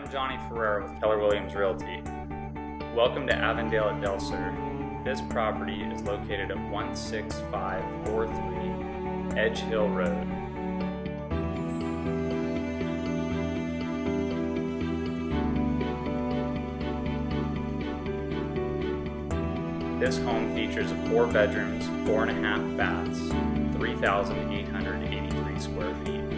I'm Johnny Ferreira with Keller Williams Realty. Welcome to Avondale at Del Sur. This property is located at 16543 Edgehill Road. This home features four bedrooms, four and a half baths, 3,883 square feet.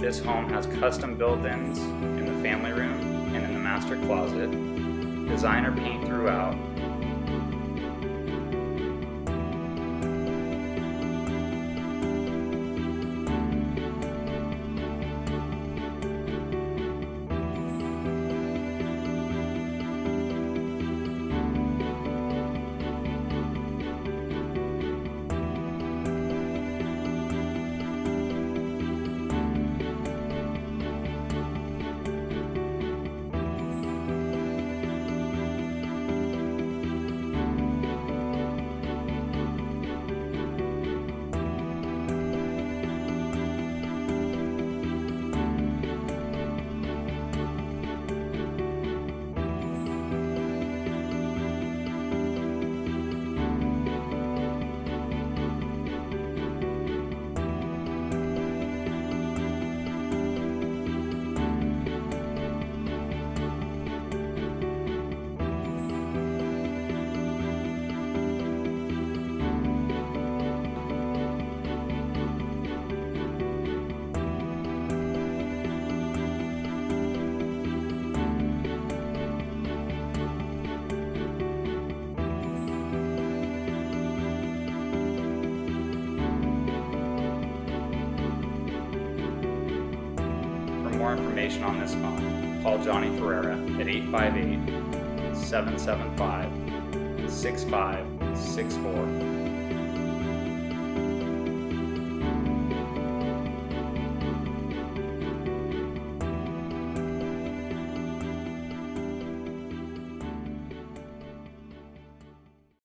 This home has custom built-ins in the family room and in the master closet, designer paint throughout, more information on this phone, call Johnny Ferreira at 858 775 6564